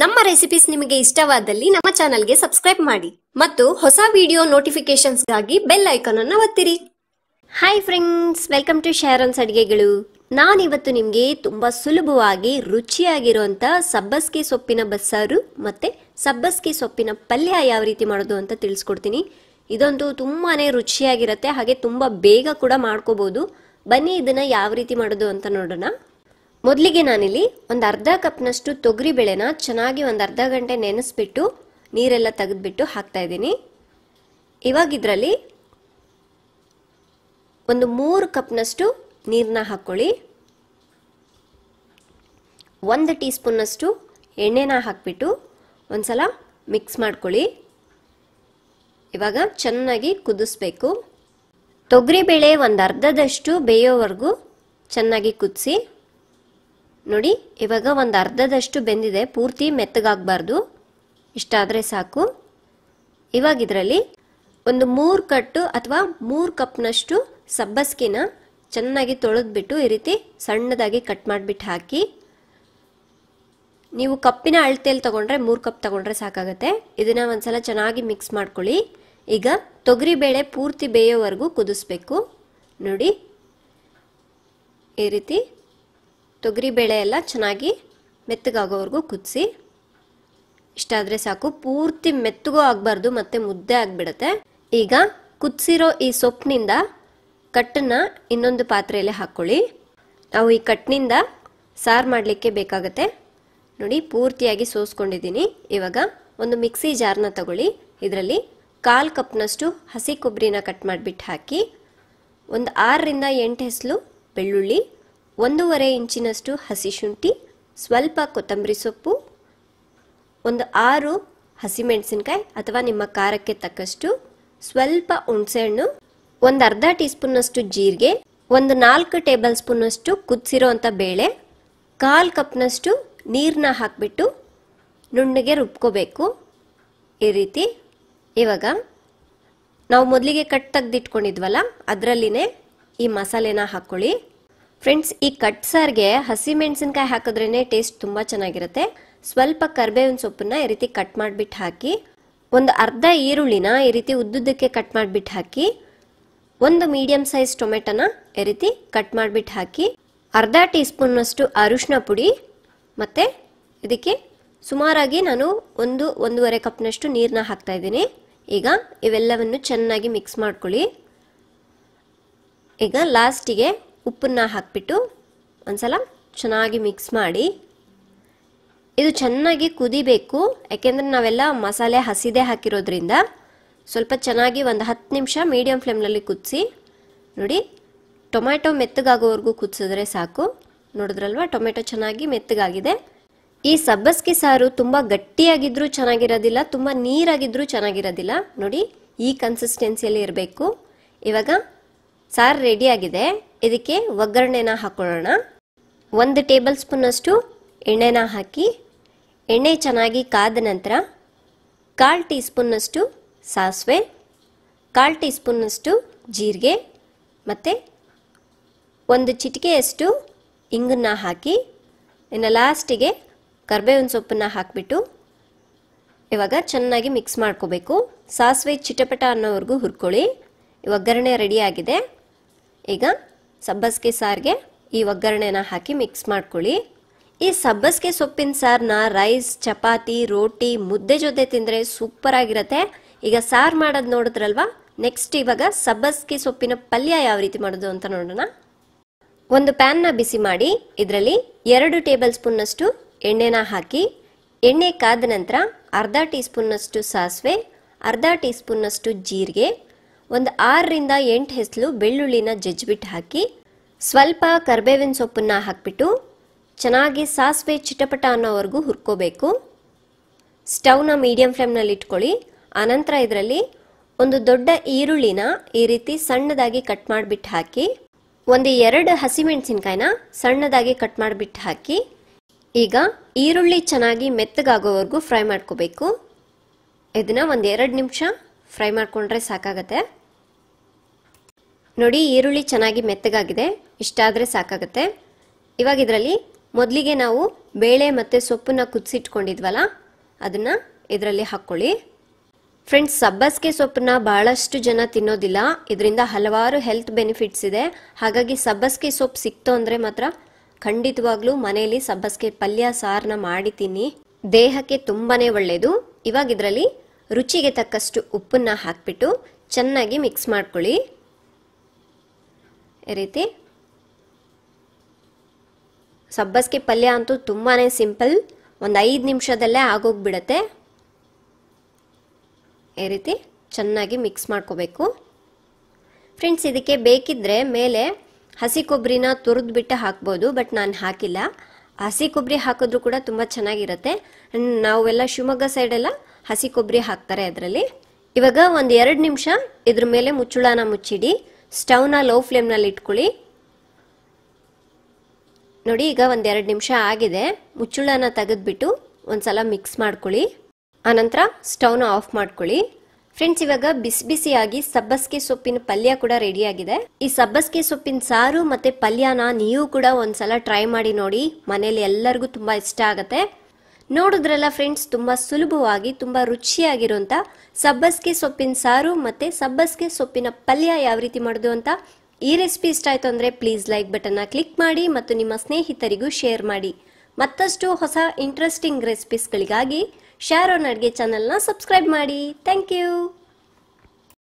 ನಮ್ಮ ರೆಸಿಪೀಸ್ ನಿಮಗೆ ಇಷ್ಟವಾದಲ್ಲಿ ನಮ್ಮ ಚಾನಲ್ಗೆ ಸಬ್ಸ್ಕ್ರೈಬ್ ಮಾಡಿ ಮತ್ತು ಹೊಸ ವಿಡಿಯೋ ನೋಟಿಫಿಕೇಶನ್ಸ್ಗಾಗಿ ಬೆಲ್ ಐಕಾನ್ ಅನ್ನು ಒತ್ತಿರಿ. ಹಾಯ್ ಫ್ರೆಂಡ್ಸ್ ವೆಲ್ಕಮ್ ಟು ಶೇರನ್ಸ್ ಅಡಿಗೆಗಳು. ನಾನಿವತ್ತು ನಿಮಗೆ ತುಂಬ ಸುಲಭವಾಗಿ ರುಚಿಯಾಗಿರುವಂಥ ಸಬ್ಬಸ್ಗೆ ಸೊಪ್ಪಿನ ಬಸ್ಸಾರು ಮತ್ತು ಸಬ್ಬಸ್ಗೆ ಸೊಪ್ಪಿನ ಪಲ್ಯ ಯಾವ ರೀತಿ ಮಾಡೋದು ಅಂತ ತಿಳಿಸ್ಕೊಡ್ತೀನಿ. ಇದೊಂದು ತುಂಬಾ ರುಚಿಯಾಗಿರುತ್ತೆ, ಹಾಗೆ ತುಂಬ ಬೇಗ ಕೂಡ ಮಾಡ್ಕೋಬೋದು. ಬನ್ನಿ ಇದನ್ನು ಯಾವ ರೀತಿ ಮಾಡೋದು ಅಂತ ನೋಡೋಣ. ಮೊದಲಿಗೆ ನಾನಿಲ್ಲಿ ಒಂದು ಅರ್ಧ ಕಪ್ನಷ್ಟು ತೊಗರಿ ಬೇಳೆನ ಚೆನ್ನಾಗಿ ಒಂದು ಅರ್ಧ ಗಂಟೆ ನೆನೆಸ್ಬಿಟ್ಟು ನೀರೆಲ್ಲ ತೆಗೆದ್ಬಿಟ್ಟು ಹಾಕ್ತಾ ಇದ್ದೀನಿ. ಇವಾಗ ಇದರಲ್ಲಿ ಒಂದು ಮೂರು ಕಪ್ನಷ್ಟು ನೀರನ್ನ ಹಾಕ್ಕೊಳ್ಳಿ. ಒಂದು ಟೀ ಸ್ಪೂನ್ನಷ್ಟು ಎಣ್ಣೆನ ಹಾಕ್ಬಿಟ್ಟು ಒಂದ್ಸಲ ಮಿಕ್ಸ್ ಮಾಡ್ಕೊಳ್ಳಿ. ಇವಾಗ ಚೆನ್ನಾಗಿ ಕುದಿಸ್ಬೇಕು. ತೊಗರಿಬೇಳೆ ಒಂದು ಅರ್ಧದಷ್ಟು ಬೇಯೋವರೆಗೂ ಚೆನ್ನಾಗಿ ಕುದಿಸಿ ನೋಡಿ, ಇವಾಗ ಒಂದು ಅರ್ಧದಷ್ಟು ಬೆಂದಿದೆ, ಪೂರ್ತಿ ಮೆತ್ತಗಾಗಬಾರ್ದು. ಇಷ್ಟಾದರೆ ಸಾಕು. ಇವಾಗ ಇದರಲ್ಲಿ ಒಂದು ಮೂರು ಕಟ್ಟು ಅಥವಾ ಮೂರು ಕಪ್ನಷ್ಟು ಸಬ್ಬಸ್ಕಿನ ಚೆನ್ನಾಗಿ ತೊಳೆದ್ಬಿಟ್ಟು ಈ ರೀತಿ ಸಣ್ಣದಾಗಿ ಕಟ್ ಮಾಡಿಬಿಟ್ಟು ಹಾಕಿ, ನೀವು ಕಪ್ಪಿನ ಅಳತೆಯಲ್ಲಿ ತೊಗೊಂಡ್ರೆ ಮೂರು ಕಪ್ ತಗೊಂಡ್ರೆ ಸಾಕಾಗುತ್ತೆ. ಇದನ್ನ ಒಂದ್ಸಲ ಚೆನ್ನಾಗಿ ಮಿಕ್ಸ್ ಮಾಡ್ಕೊಳ್ಳಿ. ಈಗ ತೊಗರಿಬೇಳೆ ಪೂರ್ತಿ ಬೇಯೋವರೆಗೂ ಕುದಿಸ್ಬೇಕು. ನೋಡಿ, ಈ ರೀತಿ ತೊಗರಿಬೇಳೆ ಎಲ್ಲ ಚೆನ್ನಾಗಿ ಮೆತ್ತಗಾಗೋವರೆಗೂ ಕುದಿಸಿ. ಇಷ್ಟಾದರೆ ಸಾಕು. ಪೂರ್ತಿ ಮೆತ್ತಗೂ ಆಗಬಾರ್ದು, ಮತ್ತೆ ಮುದ್ದೆ ಆಗಿಬಿಡುತ್ತೆ. ಈಗ ಕುದಿಸಿರೋ ಈ ಸೊಪ್ಪಿನಿಂದ ಕಟ್ಟನ್ನು ಇನ್ನೊಂದು ಪಾತ್ರೆಯಲ್ಲಿ ಹಾಕ್ಕೊಳ್ಳಿ ನಾವು ಈ ಕಟ್ಟಿನಿಂದ ಸಾರು ಮಾಡಲಿಕ್ಕೆ ಬೇಕಾಗತ್ತೆ. ನೋಡಿ, ಪೂರ್ತಿಯಾಗಿ ಸೋಸ್ಕೊಂಡಿದ್ದೀನಿ. ಇವಾಗ ಒಂದು ಮಿಕ್ಸಿ ಜಾರ್ನ ತಗೊಳ್ಳಿ. ಇದರಲ್ಲಿ ಕಾಲು ಕಪ್ನಷ್ಟು ಹಸಿ ಕೊಬ್ಬರಿನ ಕಟ್ ಮಾಡಿಬಿಟ್ಟು ಹಾಕಿ, ಒಂದು ಆರರಿಂದ ಎಂಟು ಹೆಸಲು ಬೆಳ್ಳುಳ್ಳಿ ಒಂದೂವರೆ ಇಂಚಿನಷ್ಟು ಹಸಿ ಶುಂಠಿ, ಸ್ವಲ್ಪ ಕೊತ್ತಂಬರಿ ಸೊಪ್ಪು, ಒಂದು ಆರು ಹಸಿಮೆಣಸಿನ್ಕಾಯಿ ಅಥವಾ ನಿಮ್ಮ ಖಾರಕ್ಕೆ ತಕ್ಕಷ್ಟು ಸ್ವಲ್ಪ ಹುಣಸೆಹಣ್ಣು, ಒಂದು ಅರ್ಧ ಟೀ ಸ್ಪೂನ್ನಷ್ಟು ಜೀರಿಗೆ, ಒಂದು ನಾಲ್ಕು ಟೇಬಲ್ ಸ್ಪೂನಷ್ಟು ಕುದಿಸಿರೋವಂಥ ಬೇಳೆ, ಕಾಲು ಕಪ್ನಷ್ಟು ನೀರನ್ನ ಹಾಕಿಬಿಟ್ಟು ನುಣ್ಣಗೆ ರುಬ್ಕೋಬೇಕು. ಈ ರೀತಿ. ಇವಾಗ ನಾವು ಮೊದಲಿಗೆ ಕಟ್ ತೆಗೆದಿಟ್ಕೊಂಡಿದ್ವಲ್ಲ, ಅದರಲ್ಲಿನೇ ಈ ಮಸಾಲೆನ ಹಾಕ್ಕೊಳ್ಳಿ. ಫ್ರೆಂಡ್ಸ್ ಈ ಕಟ್ ಸಾರಿಗೆ ಹಸಿ ಮೆಣಸಿನ್ಕಾಯಿ ಹಾಕಿದ್ರೇ ಟೇಸ್ಟ್ ತುಂಬ ಚೆನ್ನಾಗಿರುತ್ತೆ. ಸ್ವಲ್ಪ ಕರ್ಬೇವಿನ ಸೊಪ್ಪನ್ನ ಈ ರೀತಿ ಕಟ್ ಮಾಡಿಬಿಟ್ಟು ಹಾಕಿ, ಒಂದು ಅರ್ಧ ಈರುಳ್ಳಿನ ಈ ರೀತಿ ಉದ್ದುದ್ದಕ್ಕೆ ಕಟ್ ಮಾಡಿಬಿಟ್ಟು ಹಾಕಿ, ಒಂದು ಮೀಡಿಯಂ ಸೈಜ್ ಟೊಮೆಟೊನ ಈ ರೀತಿ ಕಟ್ ಮಾಡಿಬಿಟ್ಟು ಹಾಕಿ, ಅರ್ಧ ಟೀ ಸ್ಪೂನ್ನಷ್ಟು ಅರಿಶಿನ ಪುಡಿ ಮತ್ತು ಇದಕ್ಕೆ ಸುಮಾರಾಗಿ ನಾನು ಒಂದು, ಒಂದೂವರೆ ಕಪ್ನಷ್ಟು ನೀರನ್ನ ಹಾಕ್ತಾ ಇದ್ದೀನಿ. ಈಗ ಇವೆಲ್ಲವನ್ನು ಚೆನ್ನಾಗಿ ಮಿಕ್ಸ್ ಮಾಡ್ಕೊಳ್ಳಿ. ಈಗ ಲಾಸ್ಟಿಗೆ ಉಪ್ಪನ್ನ ಹಾಕ್ಬಿಟ್ಟು ಒಂದ್ಸಲ ಚೆನ್ನಾಗಿ ಮಿಕ್ಸ್ ಮಾಡಿ. ಇದು ಚೆನ್ನಾಗಿ ಕುದಿಬೇಕು, ಯಾಕೆಂದರೆ ನಾವೆಲ್ಲ ಮಸಾಲೆ ಹಸಿದೆ ಹಾಕಿರೋದ್ರಿಂದ ಸ್ವಲ್ಪ ಚೆನ್ನಾಗಿ ಒಂದು ಹತ್ತು ನಿಮಿಷ ಮೀಡಿಯಂ ಫ್ಲೇಮ್ನಲ್ಲಿ ಕುದಿಸಿ, ನೋಡಿ ಟೊಮೆಟೊ ಮೆತ್ತಗಾಗೋವರೆಗೂ ಕುದಿಸಿದ್ರೆ ಸಾಕು. ನೋಡಿದ್ರಲ್ವ ಟೊಮೆಟೊ ಚೆನ್ನಾಗಿ ಮೆತ್ತಗಾಗಿದೆ. ಈ ಸಬ್ಬಸ್ಗೆ ಸಾರು ತುಂಬ ಗಟ್ಟಿಯಾಗಿದ್ರೂ ಚೆನ್ನಾಗಿರೋದಿಲ್ಲ, ತುಂಬ ನೀರಾಗಿದ್ರೂ ಚೆನ್ನಾಗಿರೋದಿಲ್ಲ. ನೋಡಿ, ಈ ಕನ್ಸಿಸ್ಟೆನ್ಸಿಯಲ್ಲಿ ಇರಬೇಕು. ಇವಾಗ ಸಾರು ರೆಡಿಯಾಗಿದೆ ಇದಕ್ಕೆ ಒಗ್ಗರಣೆನ ಹಾಕೊಳ್ಳೋಣ. ಒಂದು ಟೇಬಲ್ ಸ್ಪೂನಷ್ಟು ಎಣ್ಣೆನ ಹಾಕಿ, ಎಣ್ಣೆ ಚೆನ್ನಾಗಿ ಕಾದ ನಂತರ ಕಾಲು ಟೀ ಸ್ಪೂನ್ನಷ್ಟು ಸಾಸಿವೆ, ಕಾಲು ಟೀ ಸ್ಪೂನ್ನಷ್ಟು ಜೀರಿಗೆ ಮತ್ತು ಒಂದು ಚಿಟಿಕೆಯಷ್ಟು ಇಂಗನ್ನ ಹಾಕಿ, ಇನ್ನು ಲಾಸ್ಟಿಗೆ ಕರ್ಬೇವಿನ ಸೊಪ್ಪನ್ನು ಹಾಕಿಬಿಟ್ಟು ಇವಾಗ ಚೆನ್ನಾಗಿ ಮಿಕ್ಸ್ ಮಾಡ್ಕೋಬೇಕು. ಸಾಸಿವೆ ಚಿಟಪಟ ಅನ್ನೋವರೆಗೂ ಹುರ್ಕೊಳ್ಳಿ. ಒಗ್ಗರಣೆ ರೆಡಿಯಾಗಿದೆ ಈಗ ಸಬ್ಬಸ್ಗೆ ಸಾರಿಗೆ ಈ ಒಗ್ಗರಣೆನ ಹಾಕಿ ಮಿಕ್ಸ್ ಮಾಡ್ಕೊಳ್ಳಿ. ಈ ಸಬ್ಬಸಿಗೆ ಸೊಪ್ಪಿನ ಸಾರನ್ನ ರೈಸ್ ಚಪಾತಿ, ರೋಟಿ, ಮುದ್ದೆ ಜೊತೆ ತಿಂದರೆ ಸೂಪರ್ ಆಗಿರುತ್ತೆ. ಈಗ ಸಾರು ಮಾಡೋದು ನೋಡಿದ್ರಲ್ವಾ? ನೆಕ್ಸ್ಟ್ ಇವಾಗ ಸಬ್ಬಸಿಗೆ ಸೊಪ್ಪಿನ ಪಲ್ಯ ಯಾವ ರೀತಿ ಮಾಡೋದು ಅಂತ ನೋಡೋಣ. ಒಂದು ಪ್ಯಾನ್ನ ಬಿಸಿ ಮಾಡಿ, ಇದರಲ್ಲಿ ಎರಡು ಟೇಬಲ್ ಸ್ಪೂನ್ನಷ್ಟು ಎಣ್ಣೆನ ಹಾಕಿ, ಎಣ್ಣೆ ಕಾದ ನಂತರ ಅರ್ಧ ಟೀ ಸ್ಪೂನ್ನಷ್ಟು ಸಾಸಿವೆ, ಅರ್ಧ ಟೀ ಸ್ಪೂನ್ನಷ್ಟು ಜೀರಿಗೆ ಒಂದು ಆರರಿಂದ ಎಂಟು ಹೆಸಲು ಬೆಳ್ಳುಳ್ಳಿನ ಜಜ್ಜಿಬಿಟ್ಟು ಹಾಕಿ ಸ್ವಲ್ಪ ಕರ್ಬೇವಿನ ಸೊಪ್ಪನ್ನ ಹಾಕಿಬಿಟ್ಟು ಚೆನ್ನಾಗಿ ಸಾಸಿವೆ ಚಿಟಪಟ ಅನ್ನೋವರೆಗೂ ಹುರ್ಕೋಬೇಕು. ಸ್ಟವ್ನ ಮೀಡಿಯಂ ಫ್ಲೇಮ್ನಲ್ಲಿ ಇಟ್ಕೊಳ್ಳಿ. ಆನಂತರ ಇದರಲ್ಲಿ ಒಂದು ದೊಡ್ಡ ಈರುಳ್ಳಿನ ಈ ರೀತಿ ಸಣ್ಣದಾಗಿ ಕಟ್ ಮಾಡಿಬಿಟ್ಟು ಹಾಕಿ ಒಂದು ಎರಡು ಹಸಿಮೆಣಸಿನ್ಕಾಯಿನ ಸಣ್ಣದಾಗಿ ಕಟ್ ಮಾಡಿಬಿಟ್ಟು ಹಾಕಿ ಈಗ ಈರುಳ್ಳಿ ಚೆನ್ನಾಗಿ ಮೆತ್ತಗಾಗೋವರೆಗೂ ಫ್ರೈ ಮಾಡ್ಕೋಬೇಕು. ಇದನ್ನ ಒಂದು ಎರಡು ನಿಮಿಷ ಫ್ರೈ ಮಾಡಿಕೊಂಡ್ರೆ ಸಾಕಾಗತ್ತೆ. ನೋಡಿ ಈರುಳ್ಳಿ ಚೆನ್ನಾಗಿ ಮೆತ್ತಗಾಗಿದೆ. ಇಷ್ಟಾದರೆ ಸಾಕಾಗುತ್ತೆ. ಇವಾಗ ಇದರಲ್ಲಿ ಮೊದಲಿಗೆ ನಾವು ಬೇಳೆ ಮತ್ತು ಸೊಪ್ಪನ್ನ ಕುದಿಸಿಟ್ಕೊಂಡಿದ್ವಲ್ಲ, ಅದನ್ನು ಇದರಲ್ಲಿ ಹಾಕ್ಕೊಳ್ಳಿ. ಫ್ರೆಂಡ್ಸ್ ಸಬ್ಬಸ್ಗೆ ಸೊಪ್ಪನ್ನ ಬಹಳಷ್ಟು ಜನ ತಿನ್ನೋದಿಲ್ಲ. ಇದರಿಂದ ಹಲವಾರು ಹೆಲ್ತ್ ಬೆನಿಫಿಟ್ಸ್ ಇದೆ. ಹಾಗಾಗಿ ಸಬ್ಬಸ್ಗೆ ಸೊಪ್ಪು ಸಿಕ್ತು ಅಂದರೆ ಮಾತ್ರ ಖಂಡಿತವಾಗ್ಲೂ ಮನೆಯಲ್ಲಿ ಸಬ್ಬಸ್ಗೆ ಪಲ್ಯ ಸಾರನ್ನ ಮಾಡಿ ತಿನ್ನಿ. ದೇಹಕ್ಕೆ ತುಂಬಾ ಒಳ್ಳೆಯದು ಇವಾಗ ಇದರಲ್ಲಿ ರುಚಿಗೆ ತಕ್ಕಷ್ಟು ಉಪ್ಪನ್ನ ಹಾಕ್ಬಿಟ್ಟು ಚೆನ್ನಾಗಿ ಮಿಕ್ಸ್ ಮಾಡ್ಕೊಳ್ಳಿ. ಈ ರೀತಿ. ಸಬ್ಬಸ್ಗೆ ಪಲ್ಯ ಅಂತೂ ತುಂಬಾ ಸಿಂಪಲ್. ಒಂದು ಐದು ನಿಮಿಷದಲ್ಲೇ ಆಗೋಗ್ಬಿಡತ್ತೆ. ಈ ರೀತಿ ಚೆನ್ನಾಗಿ ಮಿಕ್ಸ್ ಮಾಡ್ಕೋಬೇಕು. ಫ್ರೆಂಡ್ಸ್, ಇದಕ್ಕೆ ಬೇಕಿದ್ದರೆ ಮೇಲೆ ಹಸಿ ಕೊಬ್ಬರಿನ ತುರಿದ್ಬಿಟ್ಟು ಹಾಕ್ಬೋದು, ಬಟ್ ನಾನು ಹಾಕಿಲ್ಲ. ಹಸಿ ಕೊಬ್ಬರಿ ಹಾಕಿದ್ರು ಕೂಡ ತುಂಬ ಚೆನ್ನಾಗಿರುತ್ತೆ. ನಾವೆಲ್ಲ ಶಿವಮೊಗ್ಗ ಸೈಡೆಲ್ಲ ಹಸಿ ಕೊಬ್ಬರಿ ಹಾಕ್ತಾರೆ ಅದರಲ್ಲಿ. ಇವಾಗ ಒಂದು ಎರಡು ನಿಮಿಷ ಇದ್ರ ಮೇಲೆ ಮುಚ್ಚುಳನ ಮುಚ್ಚಿಡಿ. ಸ್ಟವ್ನ ಲೋ ಫ್ಲೇಮ್ನಲ್ಲಿ ಇಟ್ಕೊಳ್ಳಿ. ನೋಡಿ, ಈಗ ಒಂದೆರಡು ನಿಮಿಷ ಆಗಿದೆ. ಮುಚ್ಚುಳನ ತೆಗೆದ್ಬಿಟ್ಟು ಒಂದ್ಸಲ ಮಿಕ್ಸ್ ಮಾಡ್ಕೊಳ್ಳಿ. ಆನಂತರ ಸ್ಟವ್ನ ಆಫ್ ಮಾಡ್ಕೊಳ್ಳಿ. ಫ್ರೆಂಡ್ಸ್ ಇವಾಗ ಬಿಸಿ ಬಿಸಿಯಾಗಿ ಸಬ್ಬಸ್ಗೆ ಸೊಪ್ಪಿನ ಪಲ್ಯ ಕೂಡ ರೆಡಿ ಆಗಿದೆ. ಈ ಸಬ್ಬಸ್ಗೆ ಸೊಪ್ಪಿನ ಸಾರು ಮತ್ತೆ ಪಲ್ಯನ ನೀವು ಕೂಡ ಒಂದ್ಸಲ ಟ್ರೈ ಮಾಡಿ ನೋಡಿ. ಮನೇಲಿ ಎಲ್ಲರಿಗೂ ತುಂಬಾ ಇಷ್ಟ ಆಗತ್ತೆ. ನೋಡಿದ್ರಲ್ಲ ಫ್ರೆಂಡ್ಸ್ ತುಂಬ ಸುಲಭವಾಗಿ, ತುಂಬ ರುಚಿಯಾಗಿರೋಂಥ ಸಬ್ಬಸ್ಗೆ ಸೊಪ್ಪಿನ ಸಾರು ಮತ್ತು ಸಬ್ಬಸ್ಗೆ ಸೊಪ್ಪಿನ ಪಲ್ಯ ಯಾವ ರೀತಿ ಮಾಡೋದು ಅಂತ ಈ ರೆಸಿಪಿ ಇಷ್ಟ ಆಯಿತು ಅಂದರೆ ಪ್ಲೀಸ್ ಲೈಕ್ ಬಟನ್ನ ಕ್ಲಿಕ್ ಮಾಡಿ ಮತ್ತು ನಿಮ್ಮ ಸ್ನೇಹಿತರಿಗೂ ಶೇರ್ ಮಾಡಿ. ಮತ್ತಷ್ಟು ಹೊಸ ಇಂಟ್ರೆಸ್ಟಿಂಗ್ ರೆಸಿಪೀಸ್ಗಳಿಗಾಗಿ ಶ್ಯಾರೋನ್ ಅಡುಗೆ ಚಾನಲ್ನ ಸಬ್ಸ್ಕ್ರೈಬ್ ಮಾಡಿ. Thank you